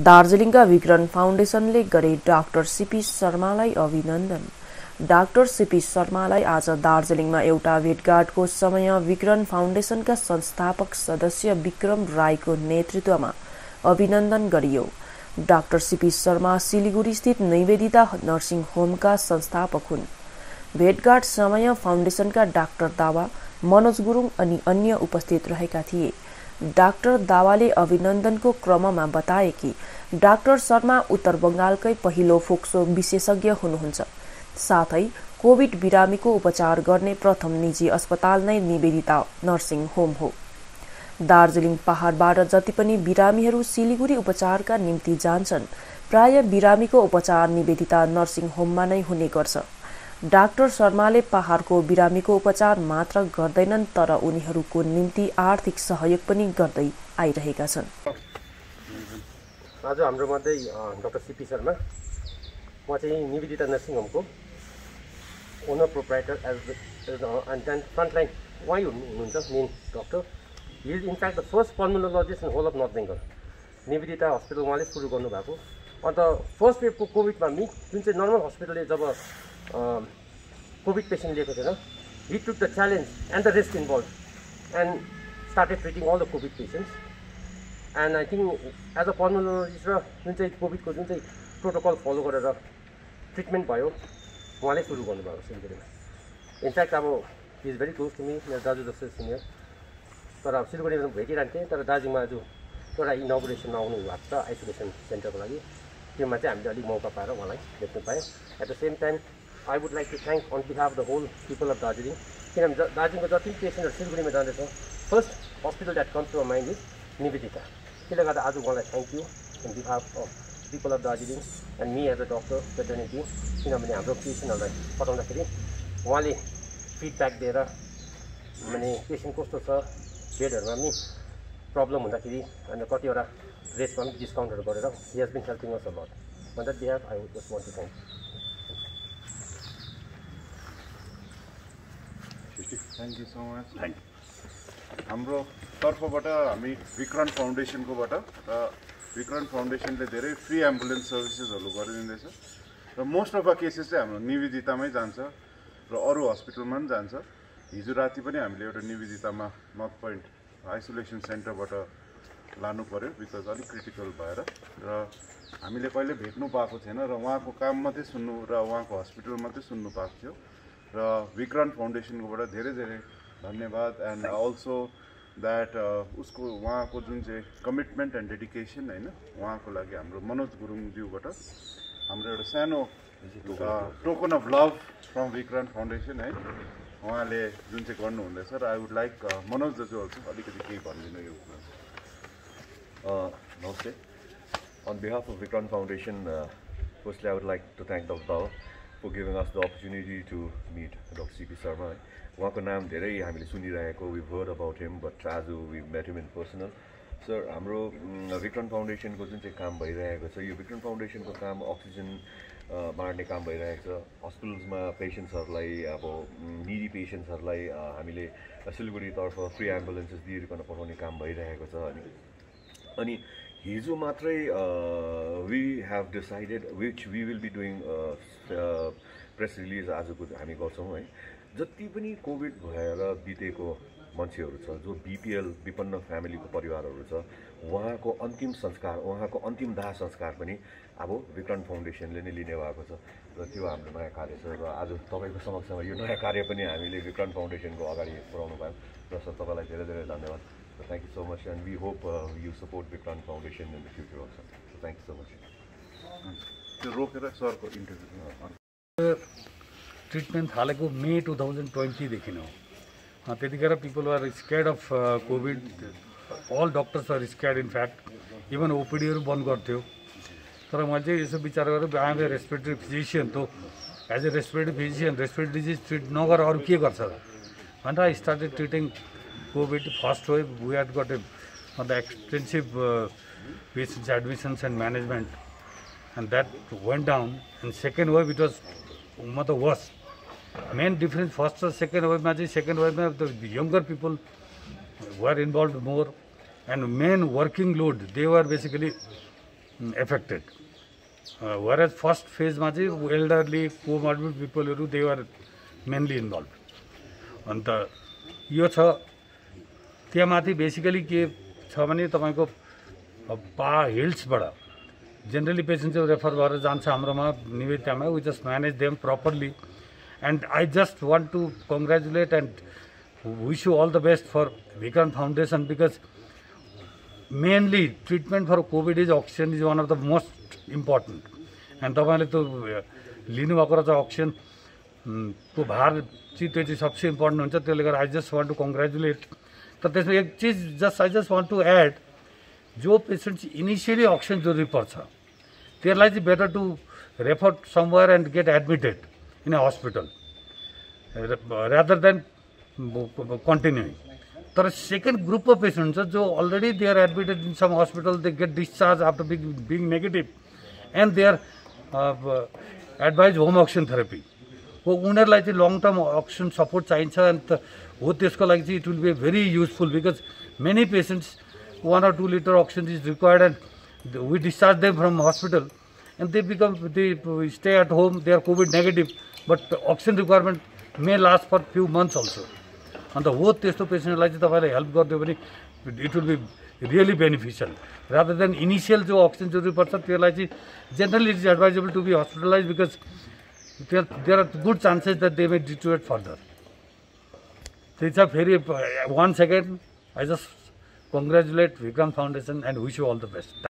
दार्जिलिङका विक्रन फाउन्डेसनले गरे doctor CP शर्मालाई अभिनन्दन। डाक्टर सिपी शर्मालाई आज दार्जिलिङमा एउटा भेटघाटको समय विक्रन फाउन्डेसनका संस्थापक सदस्य विक्रम राईको नेतृत्वमा अभिनन्दन गरियो। डाक्टर सिपी शर्मा सिलिगुडी स्थित निवेदिता नर्सिङ होमका संस्थापक हुन्। भेटघाट समय फाउन्डेसनका डाक्टर दावा मनोज गुरुङ अनि अन्य उपस्थित रहेका थिए। डाक्टर दावाले अभिनन्दनको क्रममा बताए कि डाक्टर शर्मा उत्तर बंगालकै पहिलो फोक्सो विशेषज्ञ हुनुहुन्छ। साथै कोविड बिरामीको उपचार गर्ने प्रथम निजी अस्पताल नै निवेदिता नर्सिङ होम हो। दार्जिलिङ पहाड़बाट जति पनि बिरामीहरू सिलिगुडी उपचारका निम्ति जान्छन् प्राय बिरामीको उपचार निवेदिता नर्सिङ होममा नै हुने गर्छ। डाक्टर शर्माले पहाड़को बिरामीको उपचार मात्र गर्दैनन् तर उनीहरूको निम्ति आर्थिक सहयोग पनि गर्दै आइरहेका छन्। आज हाम्रो मध्ये डक्टर सिपी शर्मा म चाहिँ Nivedita nursing होमको owner proprietor as and then frontline उहाँ हुनुहुन्छ main doctor. He is in fact the first pulmonologist in whole of North Bengal Nivedita hospital उहाँले सुरु गर्नुभएको। अन्त फर्स्ट वेभको कोभिडमा मि जुन चाहिँ नर्मल हस्पिटलले जब कोभिड पेसेन्ट लिएको थिएन he took the challenge and the risk involve and started treating all the COVID patients and I think as a pulmonologist र जुन चाहिँ कोभिडको जुन चाहिँ प्रोटोकल फलो गरेर ट्रिटमेन्ट भयो उहाँले सुरु गर्नुभएको सिलगढीमा इनफ्याक्ट अब is very close to me मेरो दाजु जस्तो सिनियर तर अब सिलगढीमा भेटिरहन्थेँ तर दार्जिलिङमा आज एउटा इनोग्रेसन आउनु भएको छ आइसोलेसन सेन्टरको लागि त्योमा चाहिँ हामीले अलिक मौका पाएर उहाँलाई देख्नु पायौँ। At the same time I would like to thank on behalf the whole people of Darjeeling किनभने दार्जिलिङको जति पेसेन्टहरू सिलगढीमा जाँदैछ first hospital that comes to mind is Nivedita त्यसले गर्दा आज उहाँलाई thank you on behalf of people of Darjeeling and me as a doctor fraternity किनभने हाम्रो पेसेन्टहरूलाई पठाउँदाखेरि उहाँले फिडब्याक दिएर माने पेसेन्ट कस्तो छ बेडहरूमा पनि प्रब्लम हुँदाखेरि अन्त कतिवटा ड्रेसमा पनि डिस्काउन्टहरू गरेर has been helping us a lot on that behalf I would just want to thank thank you so much thank हाम्रो तर्फबाट हामी विक्रान्त फाउन्डेसनकोबाट र विक्रान्त फाउन्डेसनले धेरै फ्री एम्बुलेन्स सर्भिसेसहरू गरिदिँदैछ र मोस्ट अफ द केसेस चाहिँ हाम्रो निवेदितामै जान्छ र अरू हस्पिटलमा पनि जान्छ। हिजो राति पनि हामीले एउटा निवेदितामा नर्थ पोइन्ट आइसोलेसन सेन्टरबाट लानु पऱ्यो बिकज अलिक क्रिटिकल भएर र हामीले कहिले भेट्नु पाएको थिएन र उहाँको काम मात्रै सुन्नु र उहाँको हस्पिटल मात्रै सुन्नु पाएको थियो। र विक्रान्त फाउन्डेसनकोबाट धेरै धेरै धन्यवाद एन्ड अल्सो द्याट उसको उहाँको जुन चाहिँ कमिटमेन्ट एन्ड डेडिकेसन होइन उहाँको लागि हाम्रो मनोज गुरुङज्यूबाट हाम्रो एउटा सानो token of love from Vikrant foundation है। उहाँले जुन चाहिँ गर्नुहुँदैछ र आई वुड लाइक मनोज दाजु अल्सो अलिकति केही भनिदिनु यो नमस्ते। On behalf of Vikrant Foundation, uh, firstly I would like to thank Dr. Bawa for giving us the opportunity to meet Dr. C.P. Sharma. उहाँको नाम धेरै हामीले सुनिरहेको we heard about him but आज we met him in personal sir हाम्रो विक्रम फाउन्डेसनको जुन चाहिँ काम भइरहेको छ यो विक्रम फाउन्डेसनको काम अक्सिजन बाँड्ने काम भइरहेको छ हस्पिटल्समा पेसेन्ट्सहरूलाई अब निडी पेसेन्ट्सहरूलाई हामीले सिलगढीतर्फ फ्री एम्बुलेन्सेस दिइकन पठाउने काम भइरहेको छ अनि अनि हिजो मात्रै we have decided which we will be doing press release आजको हामी गर्छौँ है। जति पनि कोभिड भएर बितेको मान्छेहरू छ जो बिपिएल विपन्न फ्यामिलीको परिवारहरू छ उहाँको अन्तिम संस्कार उहाँको अन्तिम दाह संस्कार पनि अब विक्रम फाउन्डेसनले नै लिने भएको छ। र त्यो हाम्रो नयाँ कार्य छ र आज तपाईँको समक्षमा यो नयाँ कार्य पनि हामीले विक्रम फाउन्डेसनको अगाडि पुऱ्याउनु पायौँ र सर तपाईँलाई धेरै धेरै धन्यवाद। So thank you so much, and we hope uh, you support Vikrant Foundation in the future also. So thank you so much. त्यो रोकेर सरको इन्टरभ्यू ट्रिटमेन्ट थालेको मे टु थाउजन्ड ट्वेन्टीदेखि हो। त्यतिखेर people are scared of COVID all doctors are scared in fact even ओपिडीहरू बन्द गर्थ्यो। तर मैले चाहिँ यसो विचार गरेर आइएम ए रेस्पिरेटरी फिजिसियन त as a respiratory physician respiratory disease treat नगरेर अरू के गर्छ? र भनेर I started treating COVID first wave, we had got a, uh, the extensive uh, patients admissions and management, and that went down. And second wave, it was the worst. Main difference first or second wave, ma second wave, the younger people were involved more, and main working load, they were basically were as first फेजमा चाहिँ elderly comorbid पिपलहरू they are mainly involve अन्त यो छ त्यहाँ माथि basically के छ भने तपाईँको पा हिल्सबाट जेनरली पेसेन्ट चाहिँ रेफर गरेर जान्छ हाम्रोमा निवेदितामा we just manage them properly and I just want to congratulate and wish you all the best for Bhikan foundation because mainly treatment for COVID is oxygen is one of the most important and तपाईँले त्यो लिनुभएको रहेछ oxygen को भार चाहिँ त्यो चाहिँ सबसे इम्पोर्टेन्ट हुन्छ। त्यसले गर्दा I just want to congratulate तर त्यसमा एक चिज just I just want to add जो पेसेन्ट चाहिँ इनिसियली अक्सिजन जरुरी पर्छ त्यसलाई चाहिँ better to refer somewhere and get admitted in a hospital rather than continuing तर सेकेन्ड ग्रुप अफ पेसेन्ट छ जो already they are admitted in some hospital they get discharge after being being negative and they are advise home oxygen therapy हो उनीहरूलाई चाहिँ long term oxygen support चाहिन्छ अन्त हो त्यसको लागि चाहिँ it will be very useful because many patients one or two liter oxygen is required and we discharge them from hospital and they become they stay at home they are covid negative but oxygen requirement may last for few months also. अन्त हो त्यस्तो पेसेन्टलाई चाहिँ तपाईँले help गरिदियो भने it will be really beneficial rather than initial जो oxygen जरुरी पर्छ त्यसलाई चाहिँ generally it is advisable to be hospitalize because there, are good chances that they may deteriorate further. So it's a very, uh, once again, I just congratulate Vikram Foundation and wish you all the best.